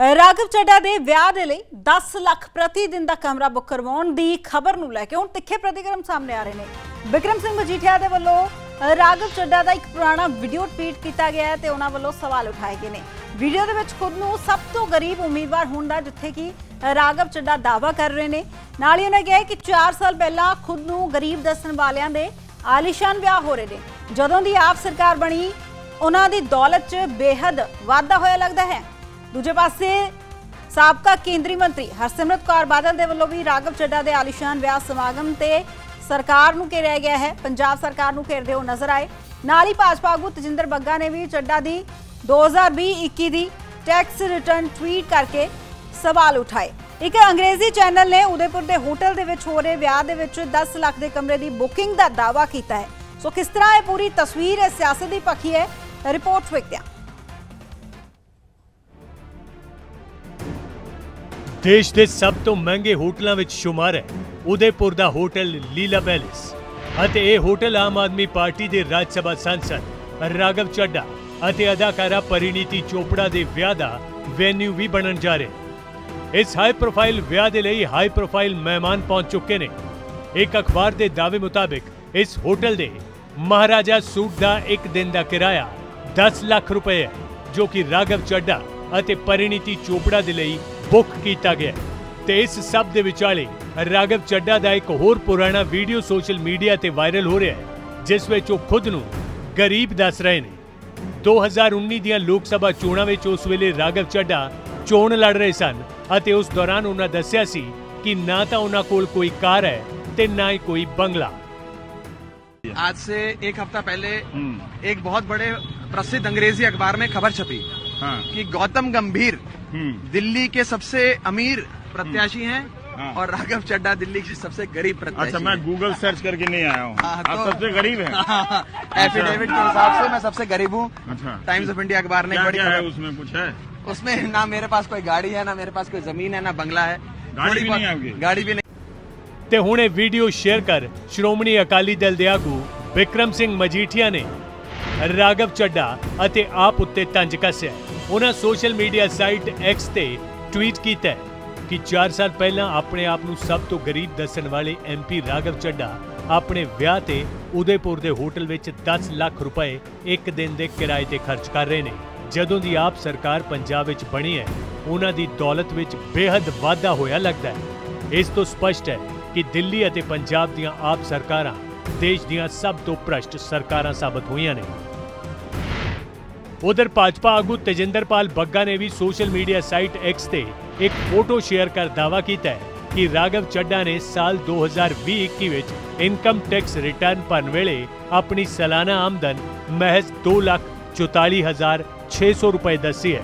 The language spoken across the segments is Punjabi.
ਰਾਘਵ ਚੱਡਾ ਦੇ ਵਿਆਹ ਦੇ ਲਈ 10 ਲੱਖ ਪ੍ਰਤੀ ਦਿਨ ਦਾ ਕਮਰਾ ਬੁੱਕ ਕਰਵਾਉਣ ਦੀ ਖਬਰ ਨੂੰ ਲੈ ਕੇ ਹੁਣ ਤਿੱਖੇ ਪ੍ਰਤੀਕਰਮ ਸਾਹਮਣੇ ਆ ਰਹੇ ਨੇ। ਵਿਕਰਮ ਸਿੰਘ ਮਜੀਠੀਆ ਦੇ ਵੱਲੋਂ ਅ, ਰਾਘਵ ਚੱਡਾ ਦਾ ਇੱਕ ਪੁਰਾਣਾ ਵੀਡੀਓ ਟਵੀਟ ਕੀਤਾ ਗਿਆ ਹੈ ਤੇ ਉਹਨਾਂ ਵੱਲੋਂ ਸਵਾਲ ਉਠਾਏ ਗਏ ਨੇ। ਵੀਡੀਓ ਦੇ ਵਿੱਚ ਖੁਦ ਨੂੰ ਸਭ ਤੋਂ ਗਰੀਬ ਉਮੀਦਵਾਰ ਹੋਣ ਦਾ ਜਿੱਥੇ ਕਿ ਅ, ਰਾਘਵ ਚੱਡਾ ਦਾਅਵਾ ਕਰ ਰਹੇ ਨੇ। ਨਾਲ ਹੀ ਉਹਨਾਂ ਕਿਹਾ ਕਿ 4 ਸਾਲ ਪਹਿਲਾਂ ਖੁਦ ਨੂੰ ਗਰੀਬ ਦੱਸਣ ਵਾਲਿਆਂ ਦੇ ਆਲੀਸ਼ਾਨ ਵਿਆਹ ਹੋ ਰਹੇ ਨੇ। ਜਦੋਂ ਦੀ ਆਪ ਸਰਕਾਰ ਬਣੀ ਉਹਨਾਂ ਦੀ ਦੌਲਤ 'ਚ ਬੇਹੱਦ ਵਾਧਾ ਹੋਇਆ ਲੱਗਦਾ ਹੈ। ਦੂਜੇ ਪਾਸੇ, ਸਾਬਕਾ ਕੇਂਦਰੀ ਮੰਤਰੀ ਹਰਸਿਮਰਤ ਕੌਰ ਬਾਦਲ ਦੇ ਵੱਲੋਂ ਵੀ ਰਾਘਵ ਚੱਡਾ ਦੇ ਆਲੀਸ਼ਾਨ ਵਿਆਹ ਸਮਾਗਮ ਤੇ ਸਰਕਾਰ ਨੂੰ ਘੇਰਿਆ ਗਿਆ ਹੈ। ਪੰਜਾਬ ਸਰਕਾਰ ਨੂੰ ਘੇਰਦੇ ਹੋ ਨਜ਼ਰ ਆਏ। ਨਾਲ ਹੀ ਭਾਜਪਾ ਆਗੂ ਤਜਿੰਦਰ ਬੱਗਾ ਨੇ ਵੀ ਚੱਡਾ ਦੀ 2020-21 ਦੀ ਟੈਕਸ ਰਿਟਰਨ ਟਵੀਟ ਕਰਕੇ ਸਵਾਲ ਉਠਾਏ। ਇੱਕ ਅੰਗਰੇਜ਼ੀ ਚੈਨਲ ਨੇ ਉਦੈਪੁਰ ਦੇ ਹੋਟਲ ਦੇ ਵਿੱਚ ਹੋ ਰਹੇ ਵਿਆਹ ਦੇ ਵਿੱਚ 10 ਲੱਖ ਦੇ ਕਮਰੇ ਦੀ ਬੁਕਿੰਗ ਦਾ ਦਾਅਵਾ ਕੀਤਾ ਹੈ। ਸੋ ਕਿਸ ਤਰ੍ਹਾਂ ਇਹ ਪੂਰੀ ਤਸਵੀਰ ਹੈ, ਸਿਆਸਤ ਦੀ ਪੱਖੀ ਹੈ, ਰਿਪੋਰਟ ਵੇਖਦੇ ਹਾਂ ਦੇਸ਼ ਦੇ ਸਭ ਤੋਂ ਮਹਿੰਗੇ ਹੋਟਲਾਂ ਵਿੱਚ ਸ਼ੁਮਾਰ ਹੈ। ਉਦੈਪੁਰ ਦਾ ਹੋਟਲ ਲੀਲਾ ਪੈਲੇਸ ਅਤੇ ਇਹ ਹੋਟਲ ਆਮ ਆਦਮੀ ਪਾਰਟੀ ਦੇ ਰਾਜ ਸਭਾ ਸੰਸਦ, ਰਾਘਵ ਚੱਡਾ ਅਤੇ ਅਦਾਕਾਰਾ ਪਰਿਣੀਤੀ ਚੋਪੜਾ ਦੇ ਵਿਆਹ ਦਾ ਵੈਨਿਊ ਵੀ ਬਣਨ ਜਾ ਰਿਹਾ ਇਸ ਹਾਈ ਪ੍ਰੋਫਾਈਲ ਵਿਆਹ ਦੇ ਲਈ ਹਾਈ ਪ੍ਰੋਫਾਈਲ ਮਹਿਮਾਨ ਪਹੁੰਚ ਚੁੱਕੇ ਨੇ। ਇੱਕ ਅਖਬਾਰ ਦੇ ਦਾਅਵੇ ਮੁਤਾਬਿਕ ਇਸ ਹੋਟਲ ਦੇ ਮਹਾਰਾਜਾ ਸੂਟ ਦਾ ਇੱਕ ਦਿਨ ਦਾ ਕਿਰਾਇਆ 10 ਲੱਖ ਰੁਪਏ ਹੈ, ਜੋ ਕਿ ਰਾਘਵ ਚੱਡਾ ਅਤੇ ਪਰਿਣੀਤੀ ਚੋਪੜਾ ਦੇ ਲਈ ਬੁੱਕ ਕੀਤਾ ਗਿਆ ਹੈ। ਤੇ ਇਸ ਸਭ ਦੇ ਵਿਚਾਲੇ ਰਾਘਵ ਚੱਡਾ ਦਾ ਇੱਕ ਹੋਰ ਪੁਰਾਣਾ ਵੀਡੀਓ ਸੋਸ਼ਲ ਮੀਡੀਆ ਤੇ ਵਾਇਰਲ ਹੋ ਰਿਹਾ ਹੈ ਜਿਸ ਵਿੱਚ ਉਹ ਖੁਦ ਨੂੰ ਗਰੀਬ ਦੱਸ ਰਹੇ ਨੇ 2019 ਦੀਆਂ ਲੋਕ ਸਭਾ ਚੋਣਾਂ ਵਿੱਚ ਉਸ ਵੇਲੇ ਰਾਘਵ ਚੱਡਾ ਚੋਣ ਲੜ ਰਹੇ ਸਨ ਅਤੇ ਉਸ ਦੌਰਾਨ ਉਹਨਾਂ ਦੱਸਿਆ ਸੀ ਕਿ ਨਾ ਤਾਂ ਉਹਨਾਂ ਕੋਲ ਕੋਈ ਕਾਰ ਹੈ ਤੇ ਨਾ ਹੀ ਕੋਈ ਬੰਗਲਾ आज से एक हफ्ता पहले एक बहुत बड़े प्रसिद्ध अंग्रेजी अखबार में खबर छपी हाँ कि गौतम गंभीर हम्म दिल्ली के सबसे अमीर प्रत्याशी हैं हाँ। और राघव चड्डा दिल्ली के सबसे गरीब प्रत्याशी अच्छा मैं गूगल सर्च करके नहीं आया हूँ। हाँ, तो, सबसे गरीब है। एफिडेविट हाँ, हाँ, हाँ। अच्छा। के हिसाब से मैं सबसे गरीब हूँ। टाइम्स ऑफ़ इंडिया अखबार ने बड़ी है उसमें? कुछ है? उसमें ना मेरे पास कोई गाड़ी है ना मेरे पास कोई ज़मीन है ना बंगला है। गाड़ी भी नहीं गाड़ी भी नहीं। ते हुणे वीडियो शेयर कर श्रोमणी अकाली दल दे आगू विक्रम सिंह मजीठिया ने ਨੇ ਰਾਘਵ ਚੱਡਾ ਅਤੇ ਆਪ ਉੱਤੇ ਤੰਜ ਕੱਸਿਆ। ਉਹਨਾਂ ਸੋਸ਼ਲ ਮੀਡੀਆ ਸਾਈਟ ਐਕਸ ਤੇ ਟਵੀਟ ਕੀਤਾ ਕਿ 4 ਸਾਲ ਪਹਿਲਾਂ ਆਪਣੇ ਆਪ ਨੂੰ ਸਭ ਤੋਂ ਗਰੀਬ ਦੱਸਣ ਵਾਲੇ MP ਰਾਘਵ ਚੱਡਾ ਆਪਣੇ ਵਿਆਹ ਤੇ ਉਦੈਪੁਰ ਦੇ ਹੋਟਲ ਵਿੱਚ 10 ਲੱਖ ਰੁਪਏ ਇੱਕ ਦਿਨ ਦੇ ਕਿਰਾਏ ਤੇ ਖਰਚ ਕਰ ਰਹੇ ਨੇ। ਜਦੋਂ ਦੀ ਆਪ ਸਰਕਾਰ ਪੰਜਾਬ ਵਿੱਚ ਬਣੀ ਹੈ, ਉਹਨਾਂ ਦੀ ਦੌਲਤ ਵਿੱਚ ਬੇਹੱਦ ਵਾਧਾ ਹੋਇਆ ਲੱਗਦਾ ਹੈ। ਇਸ ਤੋਂ ਸਪਸ਼ਟ ਹੈ ਕਿ ਦਿੱਲੀ ਅਤੇ ਪੰਜਾਬ ਦੀਆਂ ਆਪ ਸਰਕਾਰਾਂ ਦੇਸ਼ ਦੀਆਂ ਸਭ ਤੋਂ ਭ੍ਰਸ਼ਟ ਸਰਕਾਰਾਂ ਸਾਬਤ ਹੋਈਆਂ ਨੇ। ਉਧਰ ਭਾਜਪਾ ਆਗੂ ਤੇਜਿੰਦਰਪਾਲ ਬੱਗਾ ਨੇ ਵੀ ਸੋਸ਼ਲ ਮੀਡੀਆ ਸਾਈਟ ਐਕਸ ਤੇ ਇੱਕ ਫੋਟੋ ਸ਼ੇਅਰ ਕਰ ਦਾਅਵਾ ਕੀਤਾ ਹੈ ਕਿ ਰਾਘਵ ਚੱਡਾ ਨੇ ਸਾਲ 2020-21 ਵਿੱਚ ਇਨਕਮ ਟੈਕਸ ਰਿਟਰਨ ਭਰਨ ਵੇਲੇ ਆਪਣੀ ਸਾਲਾਨਾ ਆਮਦਨ ਮਹਿਜ਼ 244600 ਰੁਪਏ ਦੱਸੀ ਹੈ,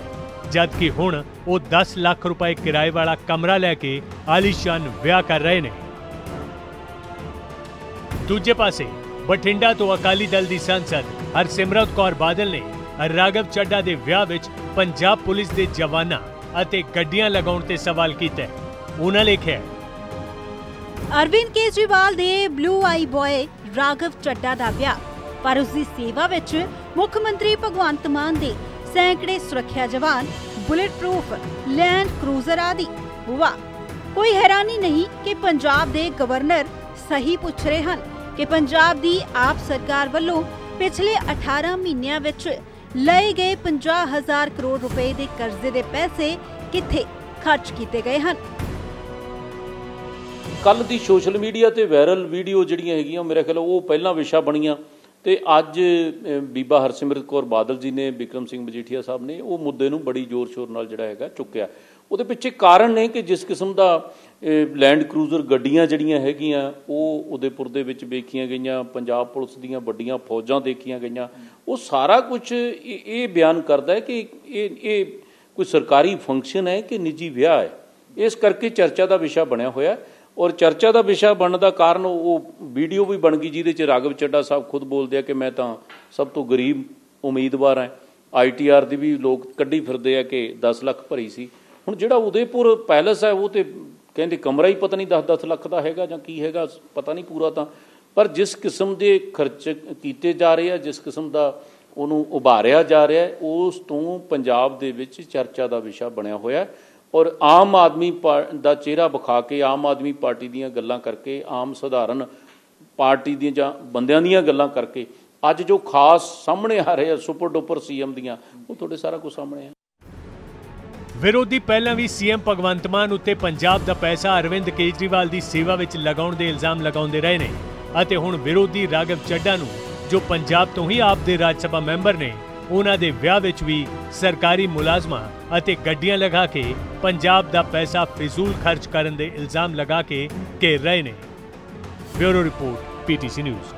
ਜਦਕਿ ਹੁਣ ਉਹ 10 ਲੱਖ ਰੁਪਏ ਕਿਰਾਏ ਵਾਲਾ ਕਮਰਾ ਲੈ ਕੇ ਆਲੀਸ਼ਾਨ ਵਿਆਹ ਕਰ ਰਹੇ ਨੇ। ਦੂਜੇ ਪਾਸੇ ਬਠਿੰਡਾ ਤੋਂ ਅਕਾਲੀ ਦਲ ਦੀ ਸੰਸਦ ਹਰਸਿਮਰਤ ਕੌਰ ਬਾਦਲ ਨੇ ਰਾਘਵ ਚੱਡਾ ਦੇ ਵਿਆਹ ਵਿੱਚ ਪੰਜਾਬ ਪੁਲਿਸ ਦੇ ਜਵਾਨਾਂ ਅਤੇ ਗੱਡੀਆਂ ਲਗਾਉਣ ਤੇ ਸਵਾਲ ਕੀਤਾ ਉਹਨਾਂ ਲਿਖਿਆ ਅਰਵਿੰਦ ਕੇਜਰੀਵਾਲ ਦੇ blue eye boy Raghav Chadha ਦਾ ਵਿਆਹ, ਪਰ ਉਸ ਦੀ ਸੇਵਾ ਵਿੱਚ ਮੁੱਖ ਮੰਤਰੀ ਭਗਵੰਤ ਮਾਨ ਦੇ ਸੈਂਕੜੇ ਸੁਰੱਖਿਆ ਜਵਾਨ ਬੁਲੇਟ ਪ੍ਰੂਫ ਲੈਂਡ ਕਰੂਜ਼ਰ ਆਦਿ ਵਾਹ ਕੋਈ ਹੈਰਾਨੀ ਨਹੀਂ ਕਿ ਪੰਜਾਬ ਦੇ ਗਵਰਨਰ ਸਹੀ ਪੁੱਛ ਰਹੇ ਹਨ ਕਿ ਪੰਜਾਬ ਦੀ ਆਪ ਸਰਕਾਰ ਵੱਲੋਂ ਪਿਛਲੇ 18 ਮਹੀਨਿਆਂ ਵਿੱਚ ਲਏ ਗਏ 50000 ਕਰੋੜ ਰੁਪਏ ਦੇ ਕਰਜ਼ੇ ਦੇ ਪੈਸੇ ਕਿੱਥੇ ਖਰਚ ਕੀਤੇ ਗਏ ਹਨ? ਕੱਲ ਦੀ ਸੋਸ਼ਲ ਮੀਡੀਆ ਤੇ ਵਾਇਰਲ ਵੀਡੀਓ ਜਿਹੜੀਆਂ ਹੈਗੀਆਂ, ਮੇਰੇ ਖਿਆਲ ਉਹ ਪਹਿਲਾਂ ਵਿਸ਼ਾ ਬਣੀਆਂ। ਤੇ ਅੱਜ ਬੀਬਾ ਹਰਸਿਮਰਤ ਕੌਰ ਬਾਦਲ ਜੀ ਨੇ ਵਿਕਰਮ ਸਿੰਘ ਮਜੀਠੀਆ ਸਾਹਿਬ ਨੇ ਉਹ ਮੁੱਦੇ ਨੂੰ ਬੜੀ ਜ਼ੋਰ ਸ਼ੋਰ ਨਾਲ ਜਿਹੜਾ ਹੈਗਾ ਚੁੱਕਿਆ। ਉਹਦੇ ਪਿੱਛੇ ਕਾਰਨ ਨੇ ਕਿ ਜਿਸ ਕਿਸਮ ਦਾ ਲੈਂਡ ਕਰੂਜ਼ਰ ਗੱਡੀਆਂ ਜਿਹੜੀਆਂ ਹੈਗੀਆਂ, ਉਹ ਉਦੈਪੁਰ ਦੇ ਵਿੱਚ ਵੇਖੀਆਂ ਗਈਆਂ, ਪੰਜਾਬ ਪੁਲਿਸ ਦੀਆਂ ਵੱਡੀਆਂ ਫੌਜਾਂ ਦੇਖੀਆਂ ਗਈਆਂ ਉਹ ਸਾਰਾ ਕੁਝ ਇਹ ਬਿਆਨ ਕਰਦਾ ਹੈ ਕਿ ਇਹ ਇਹ ਕੋਈ ਸਰਕਾਰੀ ਫੰਕਸ਼ਨ ਹੈ ਕਿ ਨਿੱਜੀ ਵਿਆਹ ਹੈ। ਇਸ ਕਰਕੇ ਚਰਚਾ ਦਾ ਵਿਸ਼ਾ ਬਣਿਆ ਹੋਇਆ ਔਰ ਚਰਚਾ ਦਾ ਵਿਸ਼ਾ ਬਣਨ ਦਾ ਕਾਰਨ ਉਹ ਵੀਡੀਓ ਵੀ ਬਣ ਗਈ ਜਿਹਦੇ ਚ ਰਾਘਵ ਚੱਡਾ ਸਾਹਿਬ ਖੁਦ ਬੋਲਦੇ ਆ ਕਿ ਮੈਂ ਤਾਂ ਸਭ ਤੋਂ ਗਰੀਬ ਉਮੀਦਵਾਰ ਹਾਂ। ਆਈਟੀਆਰ ਦੀ ਵੀ ਲੋਕ ਕੱਢੀ ਫਿਰਦੇ ਆ ਕਿ 10 ਲੱਖ ਭਰੀ ਸੀ। ਹੁਣ ਜਿਹੜਾ ਉਦੈਪੁਰ ਪੈਲਸ ਹੈ ਉਹ ਤੇ ਕਹਿੰਦੇ ਕਮਰਾ ਹੀ ਪਤਾ ਨਹੀਂ 10-10 ਲੱਖ ਦਾ ਹੈਗਾ ਜਾਂ ਕੀ ਹੈਗਾ, ਪਤਾ ਨਹੀਂ ਪੂਰਾ ਤਾਂ ਪਰ ਜਿਸ ਕਿਸਮ ਦੇ ਖਰਚ ਕੀਤੇ ਜਾ ਰਹੇ ਆ, ਜਿਸ ਕਿਸਮ ਦਾ ਉਹਨੂੰ ਉਭਾਰਿਆ ਜਾ ਰਿਹਾ ਉਸ ਤੋਂ ਪੰਜਾਬ ਦੇ ਵਿੱਚ ਚਰਚਾ ਦਾ ਵਿਸ਼ਾ ਬਣਿਆ ਹੋਇਆ ਔਰ ਆਮ ਆਦਮੀ ਪਾ- ਦਾ ਚਿਹਰਾ ਵਿਖਾ ਕੇ, ਆਮ ਆਦਮੀ ਪਾਰਟੀ ਦੀਆਂ ਗੱਲਾਂ ਕਰਕੇ, ਆਮ ਸਧਾਰਨ ਪਾਰਟੀ ਦੀਆਂ ਜਾਂ ਬੰਦਿਆਂ ਦੀਆਂ ਗੱਲਾਂ ਕਰਕੇ, ਅੱਜ ਜੋ ਖਾਸ ਸਾਹਮਣੇ ਆ ਰਹੇ ਆ, ਸੁਪਰ ਡੁਪਰ ਸੀਐਮ ਦੀਆਂ, ਉਹ ਤੁਹਾਡੇ ਸਾਰਾ ਕੁਝ ਸਾਹਮਣੇ ਆ। ਵਿਰੋਧੀ ਪਹਿਲਾਂ ਵੀ ਸੀਐਮ ਭਗਵੰਤ ਮਾਨ ਉੱਤੇ ਪੰਜਾਬ ਦਾ ਪੈਸਾ ਅਰਵਿੰਦ ਕੇਜਰੀਵਾਲ ਦੀ ਸੇਵਾ ਵਿੱਚ ਲਗਾਉਣ ਦੇ ਇਲਜ਼ਾਮ ਲਗਾਉਂਦੇ ਰਹੇ ਨੇ। ਅਤੇ ਹੁਣ ਵਿਰੋਧੀ ਰਾਘਵ ਚੱਡਾ ਨੂੰ, ਜੋ ਪੰਜਾਬ ਤੋਂ ਹੀ ਆਪ ਦੇ ਰਾਜ ਸਭਾ ਮੈਂਬਰ ਨੇ, ਉਹਨਾਂ ਦੇ ਵਿਆਹ ਵਿੱਚ ਵੀ ਸਰਕਾਰੀ ਮੁਲਾਜ਼ਮਾਂ ਅਤੇ ਗੱਡੀਆਂ ਲਗਾ ਕੇ ਪੰਜਾਬ ਦਾ ਪੈਸਾ ਫਿਜ਼ੂਲ ਖਰਚ ਕਰਨ ਦੇ ਇਲਜ਼ਾਮ ਲਗਾ ਕੇ ਘੇਰ ਰਹੇ ਨੇ। Bureau report PTC news.